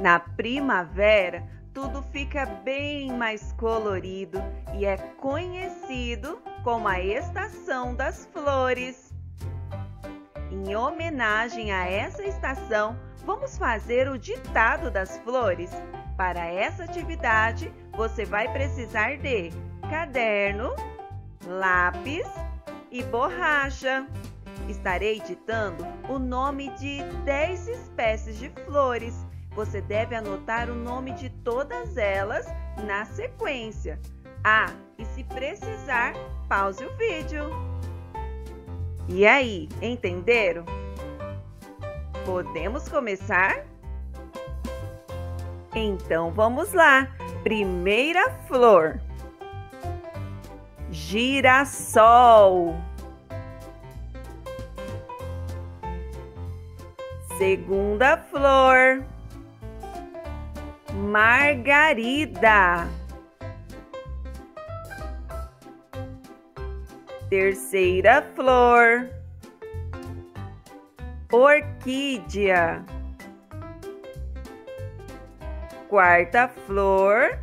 Na primavera, tudo fica bem mais colorido e é conhecido como a estação das flores. Em homenagem a essa estação, vamos fazer o ditado das flores. Para essa atividade, você vai precisar de caderno, lápis e borracha. Estarei ditando o nome de 10 espécies de flores. Você deve anotar o nome de todas elas na sequência. Ah, e se precisar, pause o vídeo. E aí, entenderam? Podemos começar? Então vamos lá. Primeira flor: girassol. Segunda flor: margarida. Terceira flor: orquídea. Quarta flor: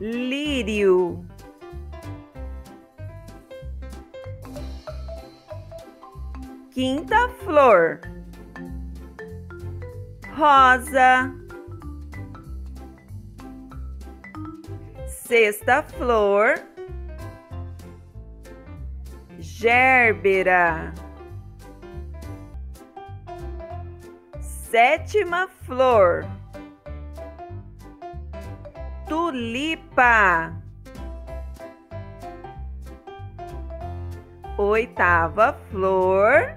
lírio. Quinta flor: rosa. Sexta flor: gerbera. Sétima flor: tulipa. Oitava flor: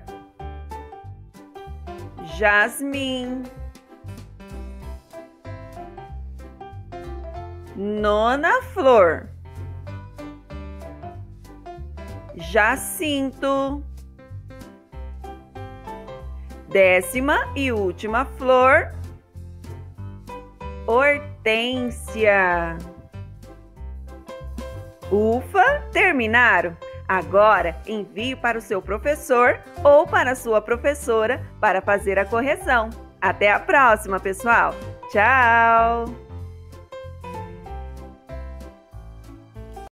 jasmim. Nona flor: jacinto. Décima e última flor: hortênsia. Ufa, terminaram! Agora envie para o seu professor ou para a sua professora para fazer a correção. Até a próxima, pessoal! Tchau!